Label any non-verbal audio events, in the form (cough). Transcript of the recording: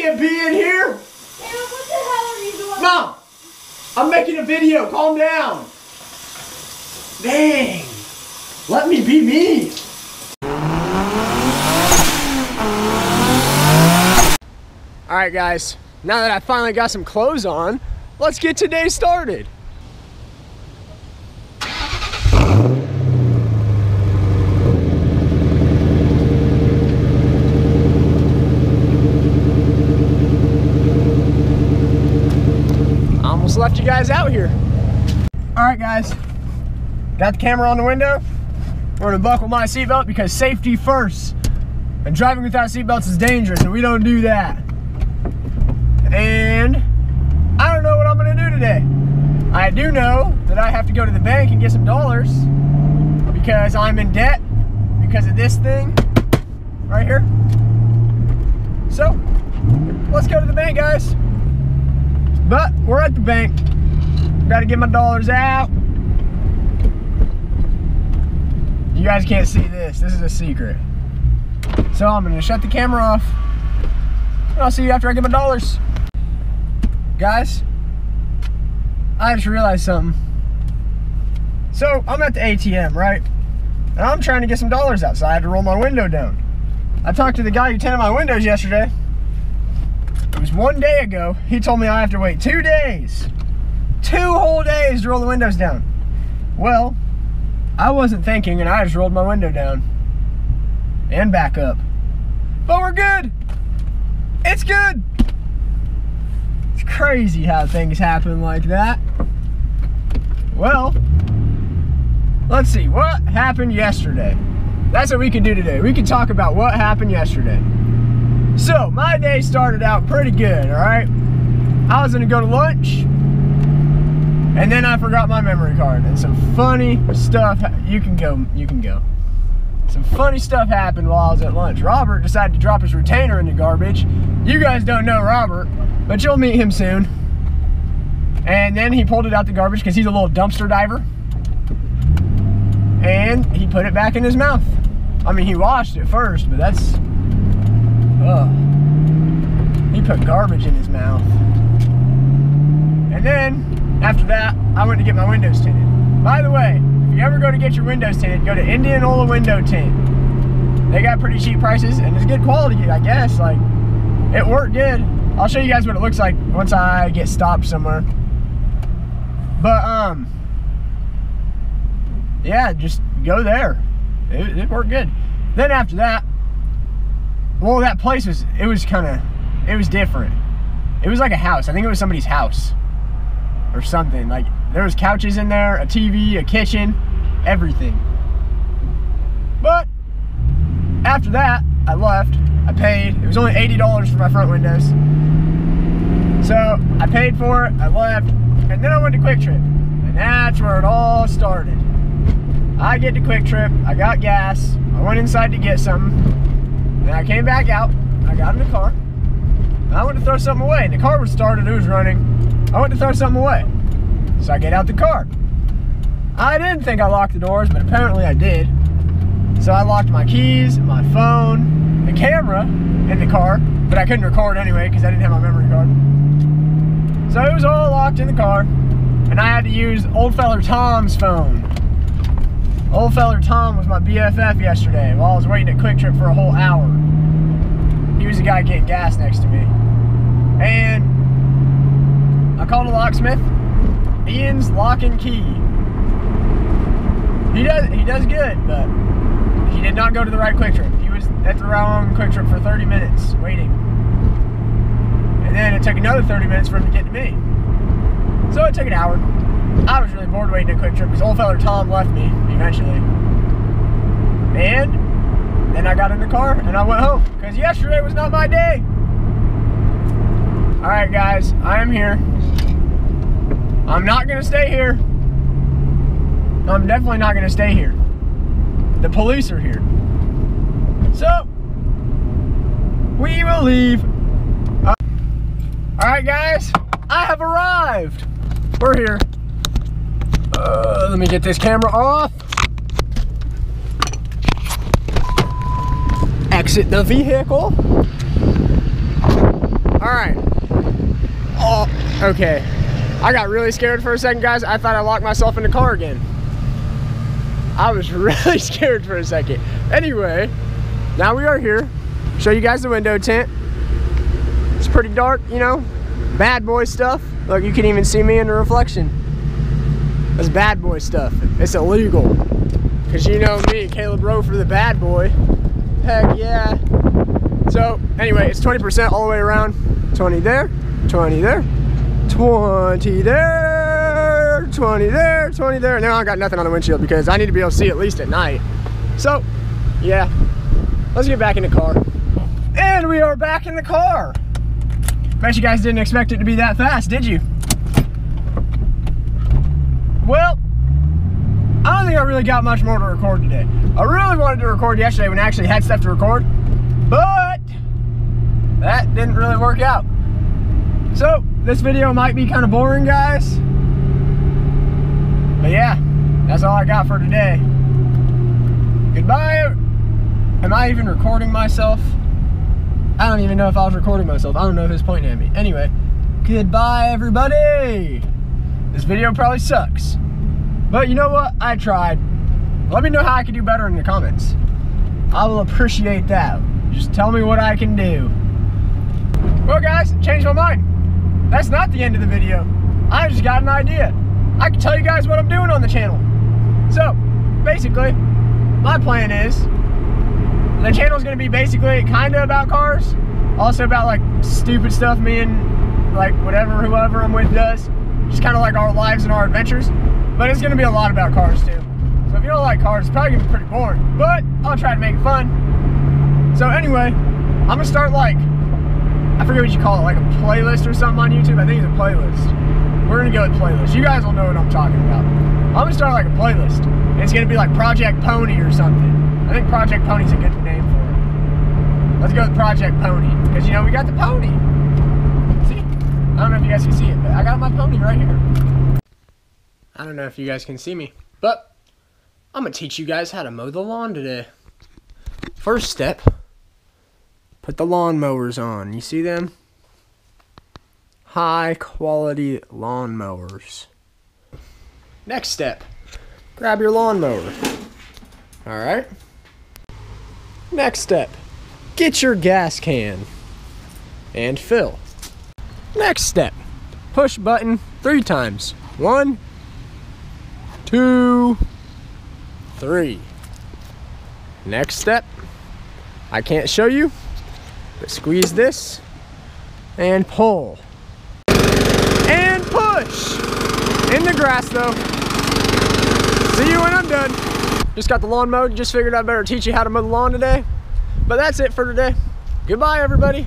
can't be in here. What the hell are you doing? Mom, I'm making a video. Calm down. Dang. Let me be me. All right, guys. Now that I finally got some clothes on, let's get today started. Almost left you guys out here. All right, guys. Got the camera on the window. We're gonna buckle my seatbelt because safety first. And driving without seatbelts is dangerous, and we don't do that. And I don't know what I'm gonna do today. I do know that I have to go to the bank and get some dollars because I'm in debt because of this thing right here. So, let's go to the bank, guys. But we're at the bank. Gotta get my dollars out. You guys can't see this. This is a secret. So I'm gonna shut the camera off. I'll see you after I get my dollars. Guys, I just realized something. So I'm at the ATM, right? And I'm trying to get some dollars out, so I had to roll my window down. I talked to the guy who tinted my windows yesterday. It was one day ago. He told me I have to wait two days. Two whole days to roll the windows down. Well, I wasn't thinking and I just rolled my window down. And back up. But we're good. It's good. It's crazy how things happen like that. Well, let's see. What happened yesterday? That's what we can do today. We can talk about what happened yesterday. So, my day started out pretty good, all right? I was gonna go to lunch, and then I forgot my memory card, and some funny stuff, you can go, you can go. Some funny stuff happened while I was at lunch. Robert decided to drop his retainer in the garbage. You guys don't know Robert, but you'll meet him soon. And then he pulled it out the garbage because he's a little dumpster diver. And he put it back in his mouth. I mean, he washed it first, but that's Ugh. He put garbage in his mouth. And then, after that, I went to get my windows tinted. By the way, if you ever go to get your windows tinted, go to Indianola Window Tint. They got pretty cheap prices, and it's good quality, I guess. Like, it worked good. I'll show you guys what it looks like once I get stopped somewhere. But, um, yeah, just go there. It, it worked good. Then after that, well, that place was, it was kind of, it was different. It was like a house. I think it was somebody's house or something. Like, there was couches in there, a TV, a kitchen, everything. But, after that, I left. I paid. It was only $80 for my front windows. So, I paid for it, I left, and then I went to QuikTrip. And that's where it all started. I get to QuikTrip, I got gas, I went inside to get something. And I came back out, I got in the car, I went to throw something away. And the car was started, it was running. I went to throw something away. So I get out the car. I didn't think I locked the doors, but apparently I did. So I locked my keys, my phone, the camera in the car, but I couldn't record anyway because I didn't have my memory card. So it was all locked in the car, and I had to use old feller Tom's phone. Old feller Tom was my BFF yesterday while I was waiting at QuikTrip for a whole hour. He was the guy getting gas next to me. And I called a locksmith. Ian's Lock and Key. He does he does good, but he did not go to the right QuikTrip. He was at the wrong QuikTrip for 30 minutes waiting. And then it took another 30 minutes for him to get to me. So it took an hour. I was really bored waiting at QuikTrip because old feller Tom left me eventually. And then I got in the car and I went home because yesterday was not my day. All right, guys, I am here. I'm not gonna stay here. I'm definitely not gonna stay here. The police are here. So, we will leave. Uh, all right, guys, I have arrived. We're here. Uh, let me get this camera off. Exit the vehicle. All right. Oh, okay. I got really scared for a second, guys. I thought I locked myself in the car again. I was (laughs) really scared for a second. Anyway, now we are here. Show you guys the window tint. It's pretty dark, you know, bad boy stuff. Look, you can even see me in the reflection. That's bad boy stuff. It's illegal. Cause you know me, Caleb Rowe for the bad boy. Heck yeah. So anyway, it's 20% all the way around. 20 there, 20 there, 20 there, 20 there, 20 there. Now I got nothing on the windshield because I need to be able to see at least at night. So yeah, let's get back in the car. And we are back in the car. Bet you guys didn't expect it to be that fast, did you? Well, I don't think I really got much more to record today. I really wanted to record yesterday when I actually had stuff to record, but that didn't really work out. So, this video might be kind of boring, guys. But yeah, that's all I got for today. Goodbye. Am I even recording myself? I don't even know if I was recording myself. I don't know if it's pointing at me. Anyway, goodbye everybody. This video probably sucks. But you know what? I tried. Let me know how I can do better in the comments. I will appreciate that. Just tell me what I can do. Well guys, changed my mind. That's not the end of the video. I just got an idea. I can tell you guys what I'm doing on the channel. So, basically, my plan is the channel is going to be basically kind of about cars, also about like stupid stuff me and like whatever whoever I'm with does, just kind of like our lives and our adventures. But it's to be a lot about cars too. So if you don't like cars, it's probably to be pretty boring. But I'll try to make it fun. So anyway, I'm to start like, I forget what you call it, like a playlist or something on YouTube. I think it's a playlist. We're to go with playlist. You guys will know what I'm talking about. I'm to start like a playlist. And it's to be like Project Pony or something. I think Project Pony's a good name for it. Let's go with Project Pony. Because, you know, we got the pony. See? I don't know if you guys can see it, but I got my pony right here. I don't know if you guys can see me, but I'm going to teach you guys how to mow the lawn today. First step, put the lawn mowers on. You see them? High quality lawn mowers. Next step, grab your lawnmower. All right. Next step, get your gas can and fill. Next step, push button three times. One, two, three. Next step, I can't show you, but squeeze this and pull. And push. In the grass though. See you when I'm done. Just got the lawn mowed, just figured I better teach you how to mow the lawn today. But that's it for today. Goodbye, everybody.